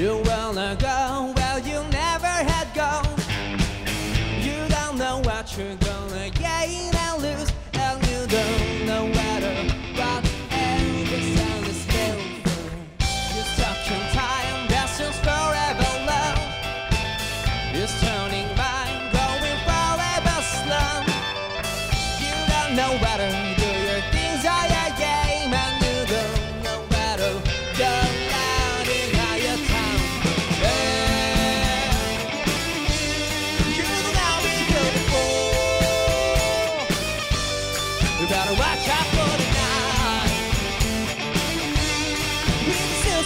You will not go.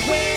for